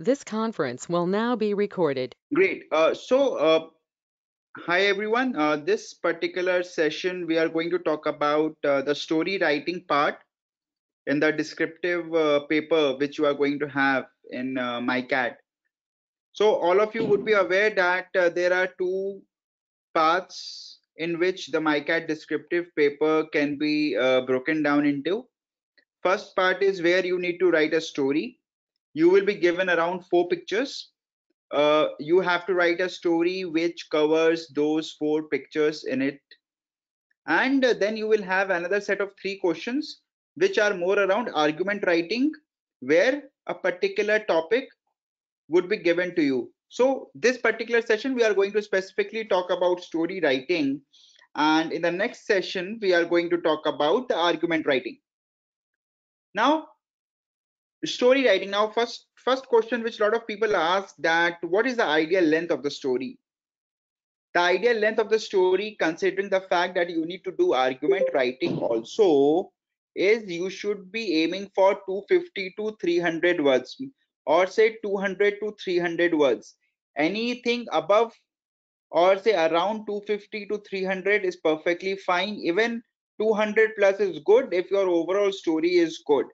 This conference will now be recorded. Great. Uh, so, uh, hi everyone. Uh, this particular session, we are going to talk about uh, the story writing part in the descriptive uh, paper which you are going to have in uh, MICAT. So, all of you would be aware that there are two parts in which the MICAT descriptive paper can be broken down into. First part is where you need to write a story. You will be given around four pictures. Uh, you have to write a story which covers those four pictures in it. And uh, then you will have another set of three questions which are more around argument writing where a particular topic would be given to you. So this particular session, we are going to specifically talk about story writing. And in the next session, we are going to talk about the argument writing. Now, story writing. Now, first, first question which a lot of people ask that what is the ideal length of the story? The ideal length of the story, considering the fact that you need to do argument writing also, is you should be aiming for 250 to 300 words or say 200 to 300 words. Anything above or say around 250 to 300 is perfectly fine. Even 200 plus is good if your overall story is good.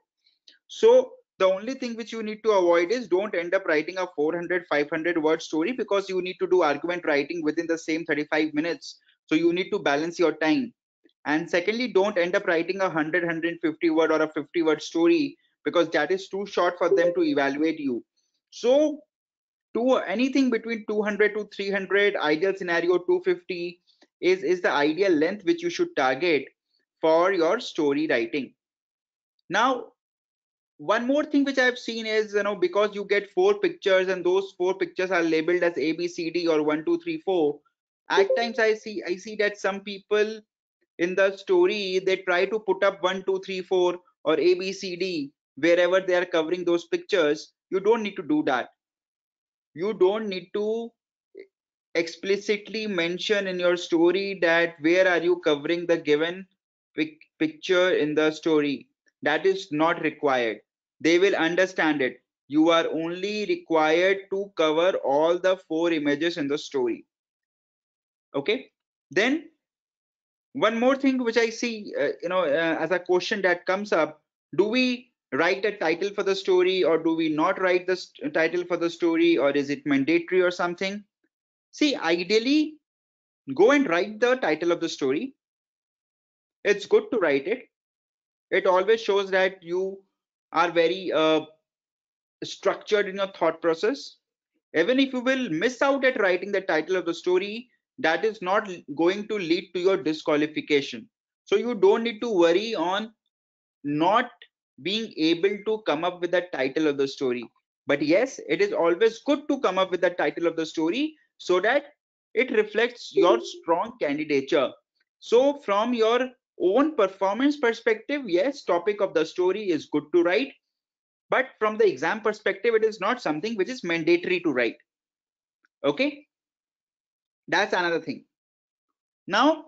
So the only thing which you need to avoid is don't end up writing a 400 500 word story because you need to do argument writing within the same 35 minutes. So you need to balance your time. And secondly don't end up writing a 100 150 word or a 50 word story because that is too short for them to evaluate you. So to anything between 200 to 300 ideal scenario 250 is is the ideal length which you should target for your story writing. Now one more thing which i've seen is you know because you get four pictures and those four pictures are labeled as a b c d or one two three four at mm-hmm. times i see i see that some people in the story they try to put up one two three four or a b c d wherever they are covering those pictures. You don't need to do that. You don't need to explicitly mention in your story that where are you covering the given pic picture in the story. That is not required they will understand it. You are only required to cover all the four images in the story. Okay? Then one more thing which i see uh, you know uh, as a question that comes up do we write a title for the story or do we not write the title for the story or is it mandatory or something? See ideally go and write the title of the story. It's good to write it. It always shows that you are very uh, structured in your thought process. Even if you will miss out at writing the title of the story that is not going to lead to your disqualification. So you don't need to worry on not being able to come up with the title of the story. But yes it is always good to come up with the title of the story so that it reflects your strong candidature. So from your own performance perspective yes topic of the story is good to write. But from the exam perspective it is not something which is mandatory to write. Okay? That's another thing. Now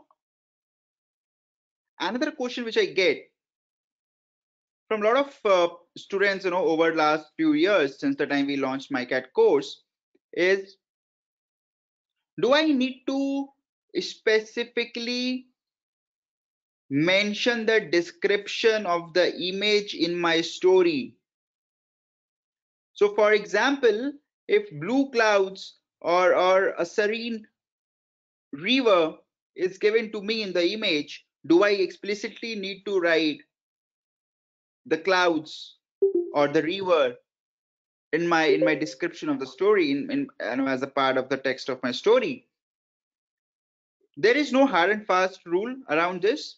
another question which i get from a lot of uh, students you know over the last few years since the time we launched MICAT course is do i need to specifically mention the description of the image in my story. So for example, if blue clouds or, or a serene river is given to me in the image, do I explicitly need to write the clouds or the river in my in my description of the story in, in as a part of the text of my story? There is no hard and fast rule around this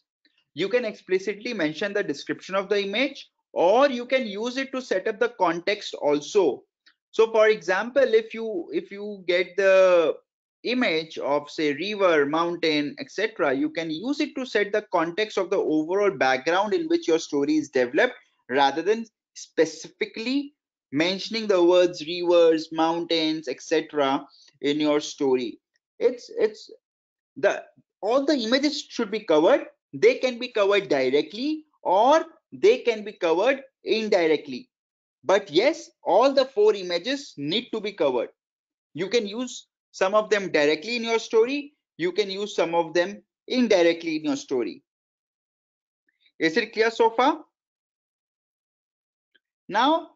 you can explicitly mention the description of the image or you can use it to set up the context also. So for example if you if you get the image of say river mountain etc you can use it to set the context of the overall background in which your story is developed rather than specifically mentioning the words rivers mountains etc in your story. It's it's the all the images should be covered they can be covered directly or they can be covered indirectly. But yes all the four images need to be covered. You can use some of them directly in your story. You can use some of them indirectly in your story. Is it clear so far? Now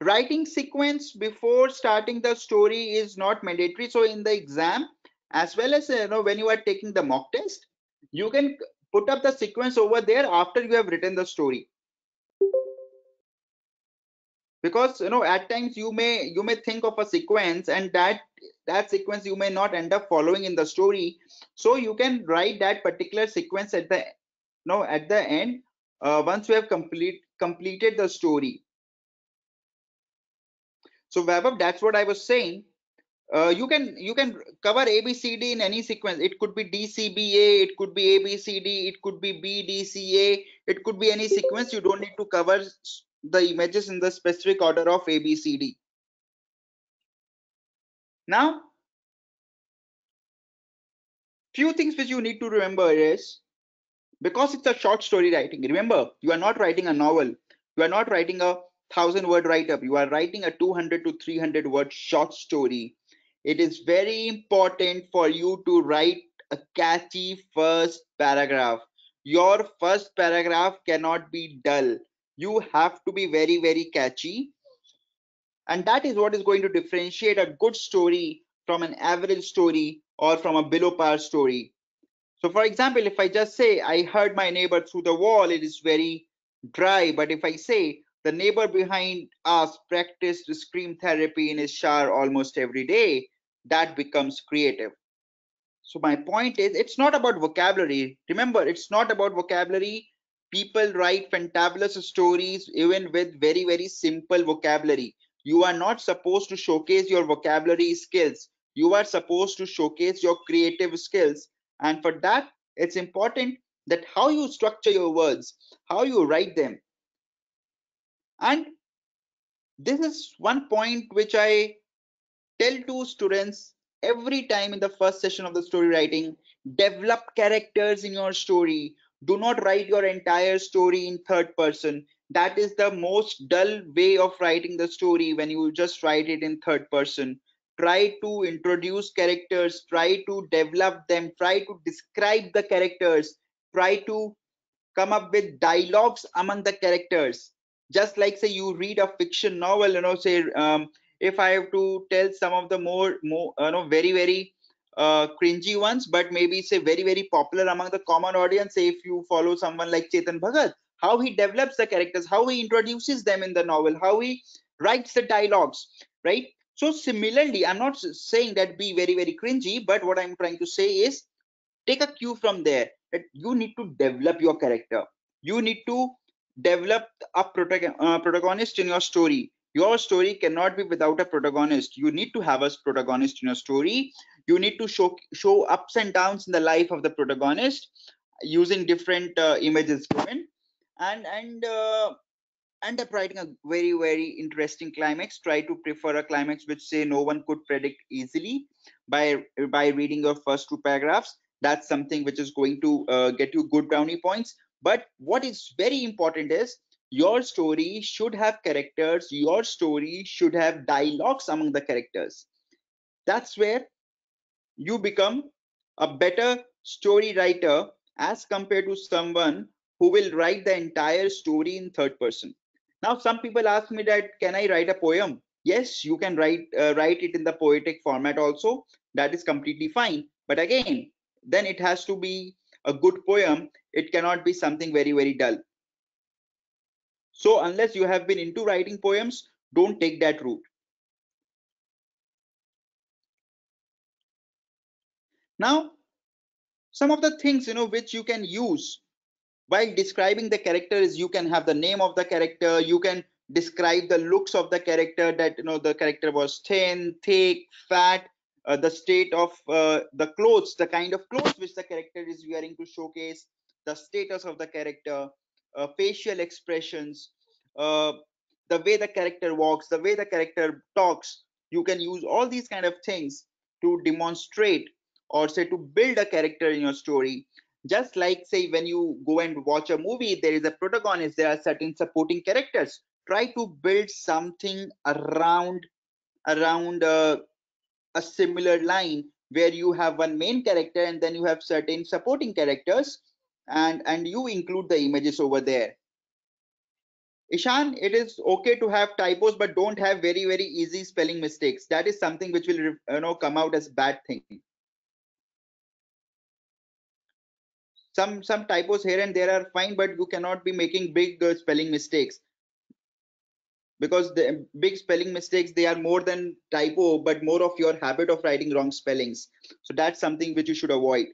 writing sequence before starting the story is not mandatory. So in the exam as well as you know when you are taking the mock test you can put up the sequence over there after you have written the story. Because you know at times you may you may think of a sequence and that that sequence you may not end up following in the story. So you can write that particular sequence at the no at the end uh, once you have complete completed the story so Vaibhav, that's what I was saying. Uh, you can you can cover ABCD in any sequence. It could be DCBA, it could be ABCD, it could be BDCA, it could be any sequence. You don't need to cover the images in the specific order of ABCD. Now, few things which you need to remember is because it's a short story writing. Remember, you are not writing a novel. You are not writing a thousand word write up you are writing a 200 to 300 word short story. It is very important for you to write a catchy first paragraph. Your first paragraph cannot be dull. You have to be very very catchy. And that is what is going to differentiate a good story from an average story or from a below par story. So for example if i just say i heard my neighbor through the wall it is very dry. But if i say the neighbor behind us practiced scream therapy in his shower almost every day. That becomes creative. So, my point is, it's not about vocabulary. Remember, it's not about vocabulary. People write fantabulous stories even with very, very simple vocabulary. You are not supposed to showcase your vocabulary skills. You are supposed to showcase your creative skills. And for that, it's important that how you structure your words, how you write them, and this is one point which I tell to students every time in the first session of the story writing. Develop characters in your story. Do not write your entire story in third person. That is the most dull way of writing the story when you just write it in third person. Try to introduce characters. Try to develop them. Try to describe the characters. Try to come up with dialogues among the characters just like say you read a fiction novel you know say um, if i have to tell some of the more more you know very very uh, cringy ones but maybe say very very popular among the common audience say if you follow someone like chetan bhagat how he develops the characters how he introduces them in the novel how he writes the dialogues right? So similarly i'm not saying that be very very cringy but what i'm trying to say is take a cue from there that you need to develop your character. You need to develop a uh, protagonist in your story. Your story cannot be without a protagonist. You need to have a protagonist in your story. You need to show show ups and downs in the life of the protagonist using different uh, images given. And and uh, end up writing a very very interesting climax. Try to prefer a climax which say no one could predict easily by by reading your first two paragraphs. That's something which is going to uh, get you good brownie points but what is very important is your story should have characters your story should have dialogues among the characters. That's where you become a better story writer as compared to someone who will write the entire story in third person. Now some people ask me that can i write a poem? Yes you can write uh, write it in the poetic format also. That is completely fine. But again then it has to be a good poem it cannot be something very very dull. So unless you have been into writing poems don't take that route. Now some of the things you know which you can use while describing the character is you can have the name of the character you can describe the looks of the character that you know the character was thin thick fat uh, the state of uh, the clothes the kind of clothes which the character is wearing to showcase the status of the character, uh, facial expressions, uh, the way the character walks, the way the character talks. You can use all these kind of things to demonstrate or say to build a character in your story. just like say when you go and watch a movie there is a protagonist there are certain supporting characters try to build something around around uh, a similar line where you have one main character and then you have certain supporting characters and and you include the images over there. Ishan it is okay to have typos but don't have very very easy spelling mistakes. That is something which will you know come out as bad thing. Some some typos here and there are fine but you cannot be making big uh, spelling mistakes. Because the big spelling mistakes they are more than typo but more of your habit of writing wrong spellings. So that's something which you should avoid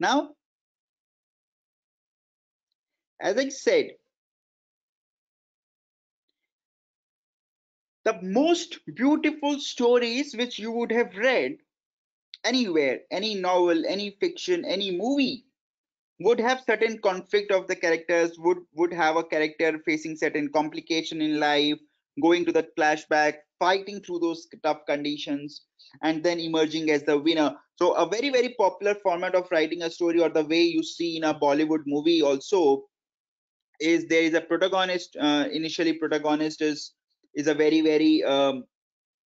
now as i said the most beautiful stories which you would have read anywhere any novel any fiction any movie would have certain conflict of the characters would would have a character facing certain complication in life going to that flashback fighting through those tough conditions and then emerging as the winner. So a very very popular format of writing a story or the way you see in a bollywood movie also is there is a protagonist uh, initially protagonist is is a very very um,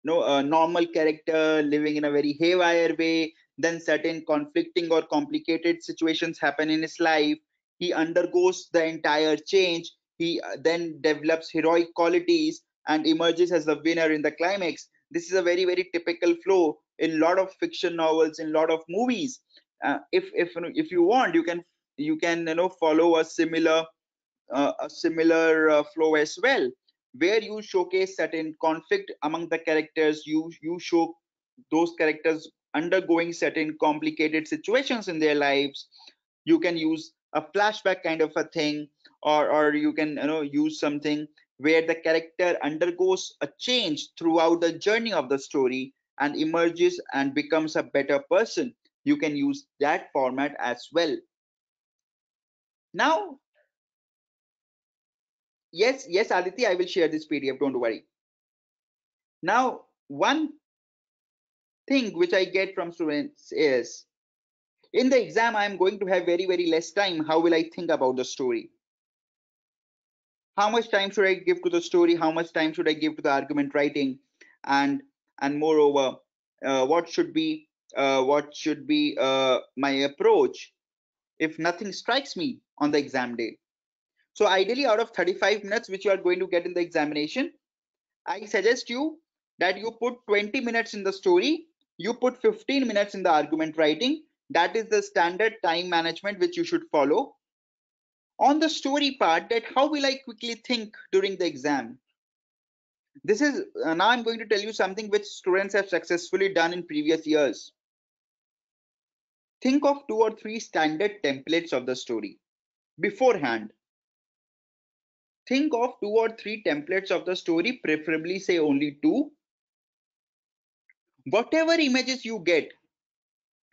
a normal character living in a very haywire way. Then certain conflicting or complicated situations happen in his life. He undergoes the entire change. He uh, then develops heroic qualities and emerges as the winner in the climax. This is a very very typical flow in a lot of fiction novels in a lot of movies. Uh, if if if you want you can you can you know follow a similar uh, a similar uh, flow as well where you showcase certain conflict among the characters. You you show those characters undergoing certain complicated situations in their lives. You can use a flashback kind of a thing or or you can you know use something where the character undergoes a change throughout the journey of the story and emerges and becomes a better person you can use that format as well now yes yes aditi i will share this pdf don't worry now one thing which I get from students is in the exam, I'm going to have very, very less time. How will I think about the story? How much time should I give to the story? How much time should I give to the argument writing? And and moreover, uh, what should be uh, what should be uh, my approach if nothing strikes me on the exam day? So ideally, out of 35 minutes which you are going to get in the examination, I suggest you that you put 20 minutes in the story you put 15 minutes in the argument writing that is the standard time management which you should follow on the story part that how will i quickly think during the exam? This is uh, now i'm going to tell you something which students have successfully done in previous years. Think of two or three standard templates of the story beforehand. Think of two or three templates of the story preferably say only two. Whatever images you get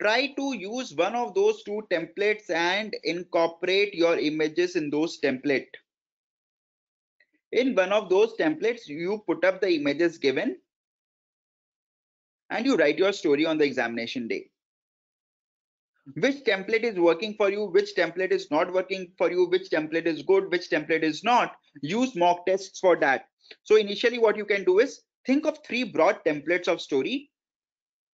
try to use one of those two templates and incorporate your images in those template. In one of those templates you put up the images given and you write your story on the examination day. Which template is working for you which template is not working for you which template is good which template is not. Use mock tests for that. So initially what you can do is think of three broad templates of story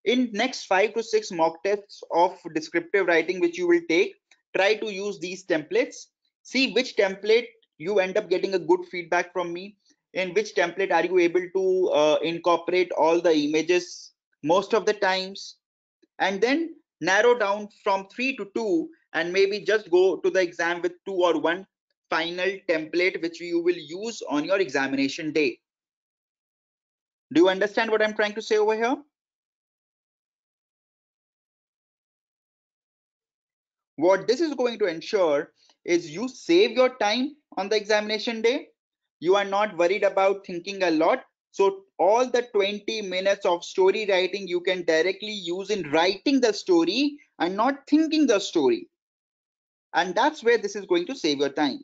in next five to six mock tests of descriptive writing which you will take try to use these templates. See which template you end up getting a good feedback from me in which template are you able to uh, incorporate all the images most of the times. And then narrow down from three to two and maybe just go to the exam with two or one final template which you will use on your examination day. Do you understand what i'm trying to say over here What this is going to ensure is you save your time on the examination day. You are not worried about thinking a lot. So all the 20 minutes of story writing you can directly use in writing the story and not thinking the story. And that's where this is going to save your time.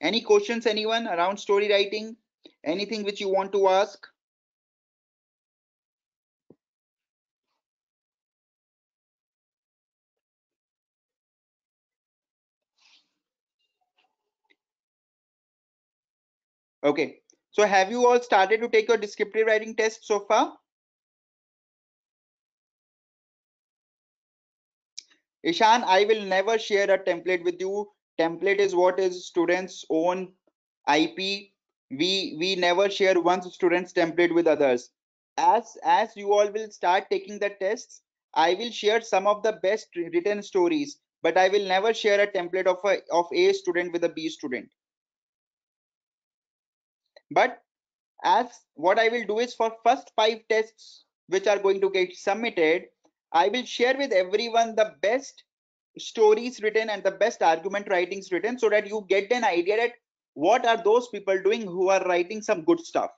Any questions, anyone around story writing? anything which you want to ask okay so have you all started to take your descriptive writing test so far Ishan, I will never share a template with you. Template is what is students' own IP. We we never share one student's template with others. As as you all will start taking the tests, I will share some of the best written stories, but I will never share a template of a of A student with a B student. But as what I will do is for first five tests which are going to get submitted, I will share with everyone the best stories written and the best argument writings written so that you get an idea that what are those people doing who are writing some good stuff.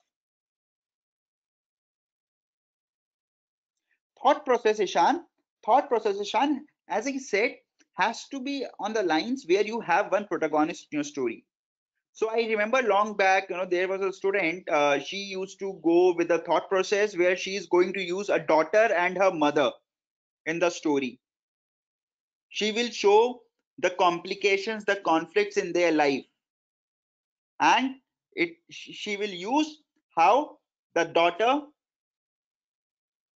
Thought process, Ishan. Thought process, Ishan, as I said, has to be on the lines where you have one protagonist in your story. So I remember long back, you know, there was a student, uh, she used to go with the thought process where she is going to use a daughter and her mother in the story. She will show the complications, the conflicts in their life. And it she will use how the daughter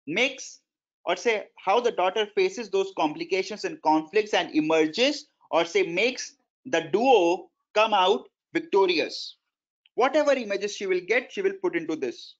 makes or say how the daughter faces those complications and conflicts and emerges or say makes the duo come out victorious. Whatever images she will get she will put into this.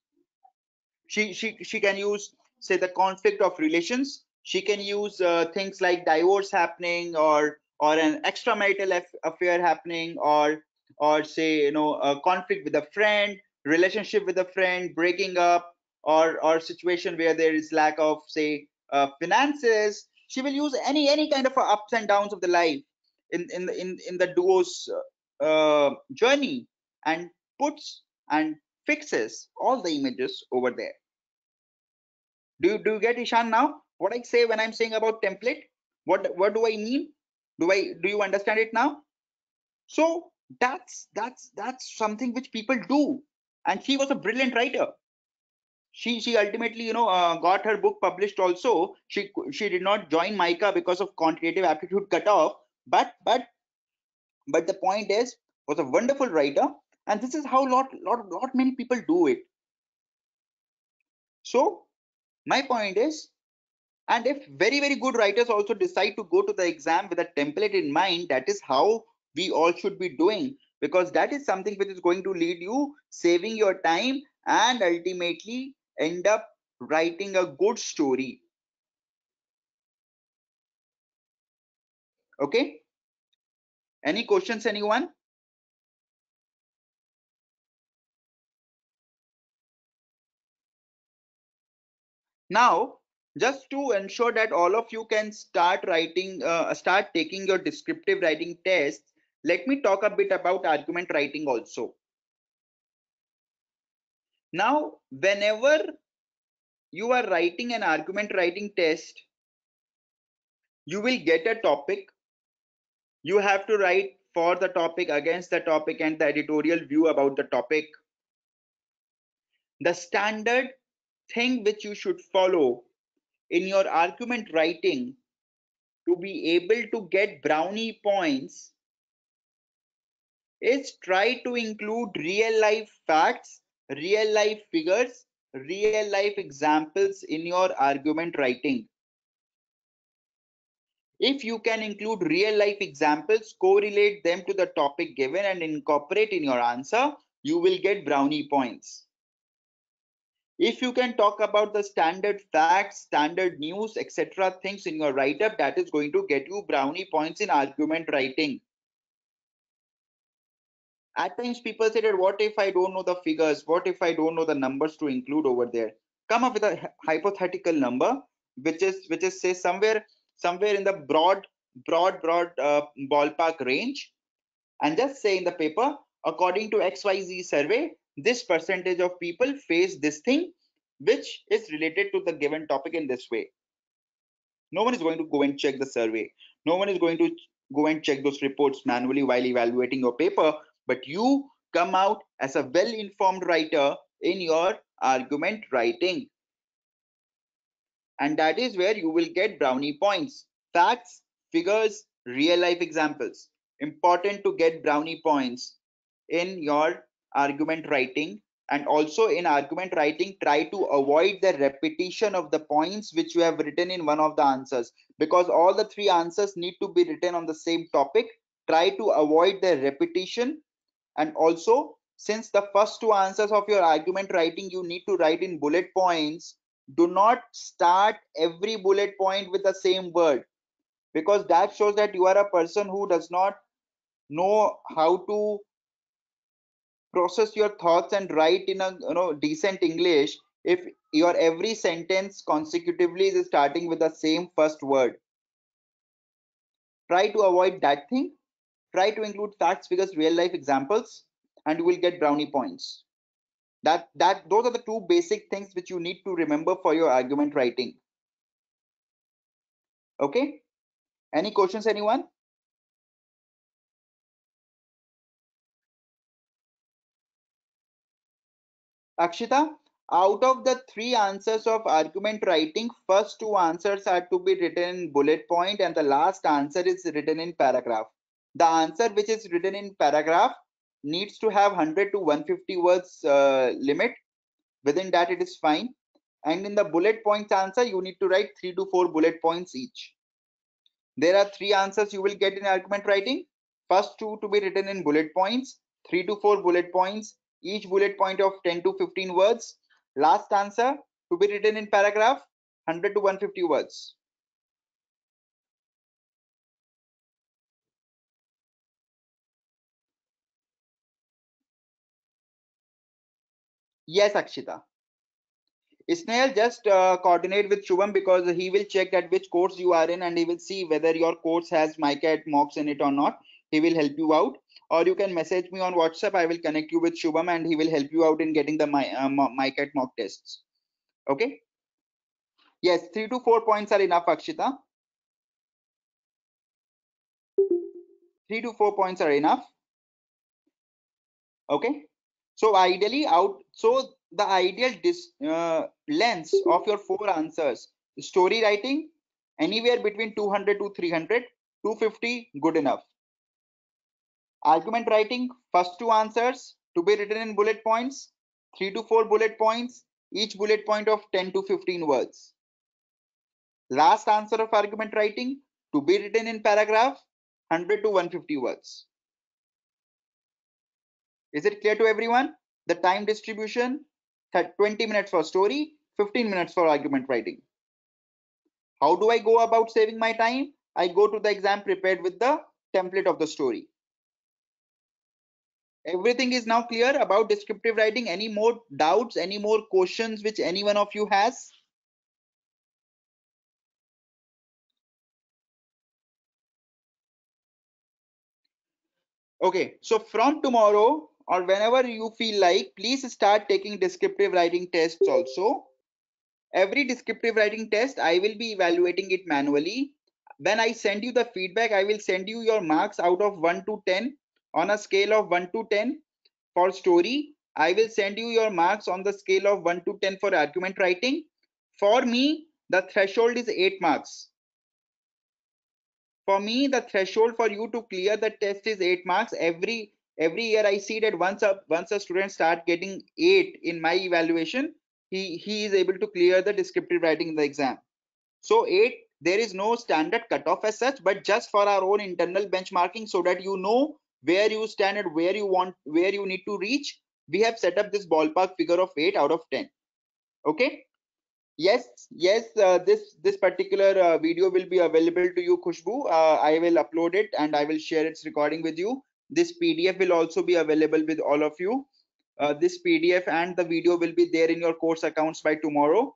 She she she can use say the conflict of relations. She can use uh, things like divorce happening or or an extramarital affair happening or or say you know a conflict with a friend relationship with a friend breaking up or or situation where there is lack of say uh, finances. She will use any any kind of ups and downs of the life in in in, in the duo's uh, journey and puts and fixes all the images over there do, do you get ishan now what I say when I'm saying about template. What what do I mean? Do I do you understand it now? So that's that's that's something which people do. And she was a brilliant writer. She she ultimately you know uh, got her book published also. She she did not join MICA because of quantitative aptitude cutoff. But but but the point is was a wonderful writer and this is how lot lot lot many people do it so my point is and if very, very good writers also decide to go to the exam with a template in mind, that is how we all should be doing because that is something which is going to lead you saving your time and ultimately end up writing a good story. Okay. Any questions, anyone? Now, just to ensure that all of you can start writing uh, start taking your descriptive writing tests let me talk a bit about argument writing also now whenever you are writing an argument writing test you will get a topic you have to write for the topic against the topic and the editorial view about the topic the standard thing which you should follow in your argument writing to be able to get brownie points is try to include real life facts, real life figures, real life examples in your argument writing. If you can include real life examples, correlate them to the topic given and incorporate in your answer, you will get brownie points. If you can talk about the standard facts, standard news, etc., things in your write up, that is going to get you brownie points in argument writing. At times, people say that what if I don't know the figures? What if I don't know the numbers to include over there? Come up with a hypothetical number, which is which is say somewhere somewhere in the broad broad broad uh, ballpark range, and just say in the paper according to XYZ survey, this percentage of people face this thing which is related to the given topic in this way. No one is going to go and check the survey. No one is going to go and check those reports manually while evaluating your paper. But you come out as a well-informed writer in your argument writing. And that is where you will get brownie points. Facts, figures, real life examples. Important to get brownie points in your argument writing and also in argument writing try to avoid the repetition of the points which you have written in one of the answers because all the three answers need to be written on the same topic try to avoid the repetition and also since the first two answers of your argument writing you need to write in bullet points do not start every bullet point with the same word because that shows that you are a person who does not know how to process your thoughts and write in a you know decent english if your every sentence consecutively is starting with the same first word. Try to avoid that thing. Try to include facts figures real life examples and you will get brownie points that that those are the two basic things which you need to remember for your argument writing. Okay? Any questions anyone? Akshita, out of the three answers of argument writing, first two answers are to be written in bullet point and the last answer is written in paragraph. The answer which is written in paragraph needs to have 100 to 150 words uh, limit. Within that it is fine. And in the bullet points answer, you need to write three to four bullet points each. There are three answers you will get in argument writing. First two to be written in bullet points, three to four bullet points, each bullet point of 10 to 15 words. Last answer to be written in paragraph 100 to 150 words. Yes, Akshita. Ismail, just uh, coordinate with Shubham because he will check at which course you are in and he will see whether your course has MICAT mocks in it or not. He will help you out or you can message me on WhatsApp. I will connect you with Shubham and he will help you out in getting the my uh, mock tests. Okay. Yes, three to four points are enough, Akshita. Three to four points are enough. Okay. So ideally out, so the ideal dis, uh, lengths of your four answers, story writing, anywhere between 200 to 300, 250, good enough Argument writing, first two answers to be written in bullet points, three to four bullet points, each bullet point of 10 to 15 words. Last answer of argument writing to be written in paragraph, 100 to 150 words. Is it clear to everyone? The time distribution, 20 minutes for story, 15 minutes for argument writing. How do I go about saving my time? I go to the exam prepared with the template of the story everything is now clear about descriptive writing any more doubts any more questions which any one of you has okay so from tomorrow or whenever you feel like please start taking descriptive writing tests also every descriptive writing test i will be evaluating it manually when i send you the feedback i will send you your marks out of 1 to 10 on a scale of 1 to 10 for story, I will send you your marks on the scale of 1 to 10 for argument writing. For me, the threshold is 8 marks. For me, the threshold for you to clear the test is 8 marks. Every every year I see that once a once a student start getting 8 in my evaluation, he, he is able to clear the descriptive writing in the exam. So 8, there is no standard cutoff as such, but just for our own internal benchmarking so that you know where you stand and where you want where you need to reach we have set up this ballpark figure of 8 out of 10 okay? Yes yes uh, this this particular uh, video will be available to you khushbu. Uh, i will upload it and i will share its recording with you this pdf will also be available with all of you. Uh, this pdf and the video will be there in your course accounts by tomorrow.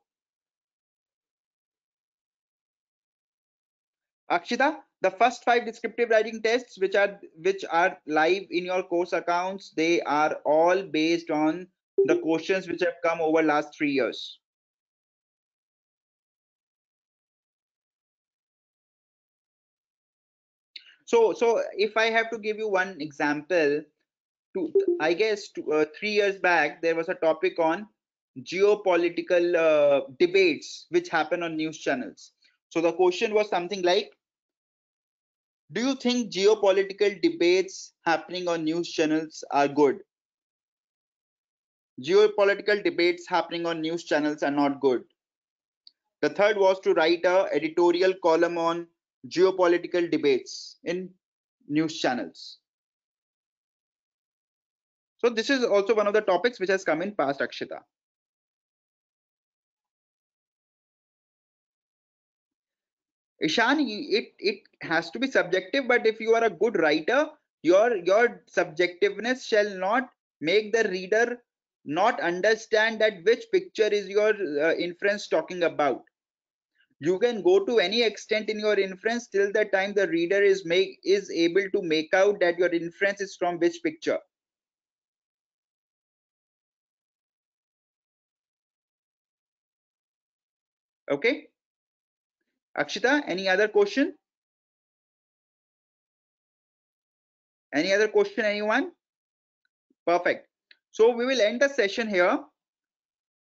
Akshita the first five descriptive writing tests which are which are live in your course accounts they are all based on the questions which have come over last three years so so if i have to give you one example two, I guess two, uh, three years back, there was a topic on geopolitical uh, debates which happen on news channels. So the question was something like, do you think geopolitical debates happening on news channels are good? Geopolitical debates happening on news channels are not good. The third was to write a editorial column on geopolitical debates in news channels. So this is also one of the topics which has come in past Akshita. Ishan, it it has to be subjective, but if you are a good writer, your your subjectiveness shall not make the reader not understand that which picture is your uh, inference talking about. You can go to any extent in your inference till the time the reader is make is able to make out that your inference is from which picture. Okay. Akshita, any other question? Any other question, anyone? Perfect. So we will end the session here.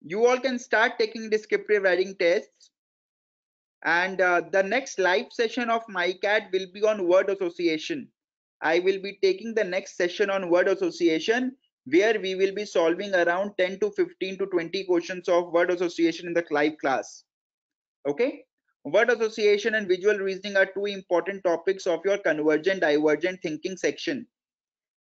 You all can start taking descriptive writing tests. And uh, the next live session of MICAT will be on word association. I will be taking the next session on word association where we will be solving around 10 to 15 to 20 questions of word association in the live class. Okay. Word association and visual reasoning are two important topics of your convergent divergent thinking section.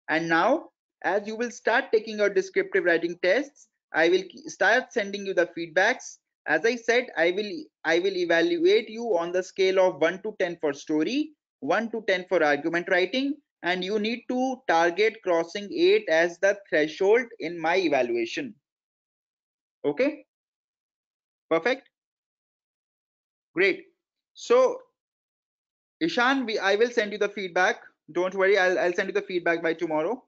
And now, as you will start taking your descriptive writing tests, I will start sending you the feedbacks. As I said, I will I will evaluate you on the scale of 1 to 10 for story, 1 to 10 for argument writing, and you need to target crossing 8 as the threshold in my evaluation. Okay? Perfect. Great. So, Ishan, we, I will send you the feedback. Don't worry, I'll, I'll send you the feedback by tomorrow.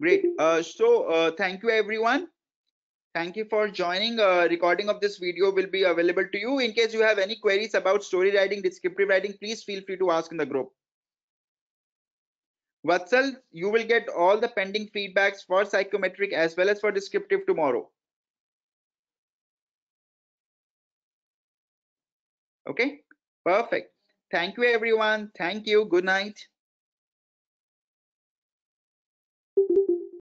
Great. Uh, so, uh, thank you, everyone. Thank you for joining. Uh, recording of this video will be available to you. In case you have any queries about story writing, descriptive writing, please feel free to ask in the group. Vatsal, you will get all the pending feedbacks for psychometric as well as for descriptive tomorrow. Okay, perfect. Thank you, everyone. Thank you. Good night.